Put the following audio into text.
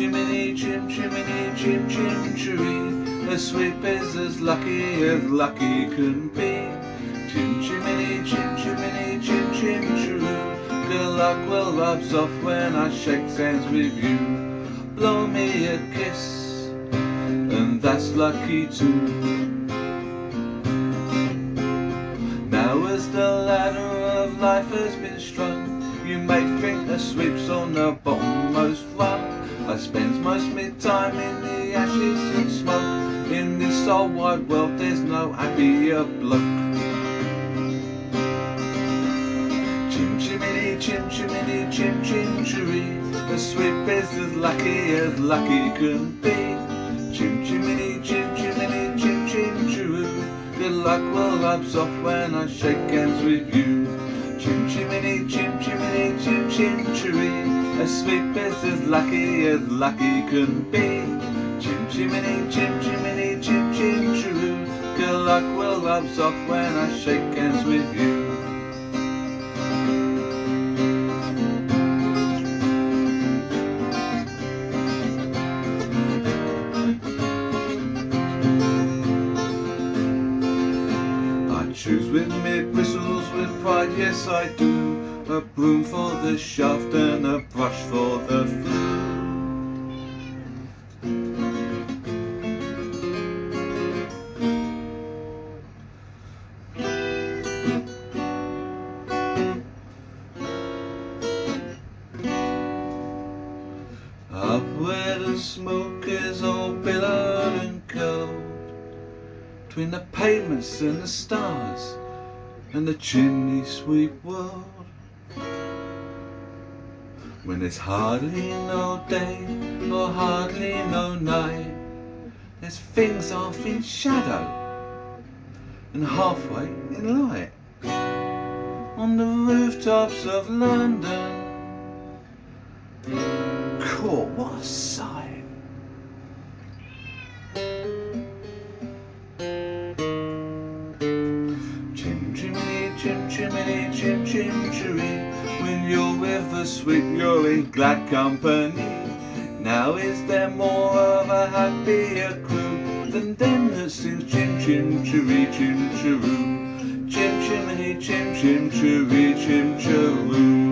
chim chimney, chim chim chiree. The sweep is as lucky as lucky can be. Chim chimney, chim chimney, chim chim chiroo. Good luck will rubs off when I shake hands with you. Blow me a kiss, and that's lucky too. Now as the ladder of life has been strung, you may think the sweeps on the bottommost rung. I spends most of my time in the ashes and smoke. In this old wide world, there's no happier bloke. Chim chimney, chim chimney, chim chim chiree. The sweep is as lucky as lucky can be. Chim chimney, chim chimney, chim chim chiroo. Good luck will off when I shake hands with you. Chim chimney, chim chimney, chim chim chiree. A sweep is as lucky as lucky can be. Chim chimney, chim chimney, chim chim chiroo. Good luck will rubs off when I shake hands with you. Choose with me bristles with pride, yes I do. A broom for the shaft and a brush for the flue. Up where the smoke is all billowed and cold Between the pavements and the stars And the chimney sweep world. When there's hardly no day or hardly no night There's things half in shadow and halfway in light. On the rooftops of London. Cool, what a sight. Chimney, chim chim chiree. When you're with us, sweep, you're in glad company. Now is there more of a happier crew than them that sings chim chim chiree, chim chiroo? Chim chimney, chim chim chiree, chim chiroo.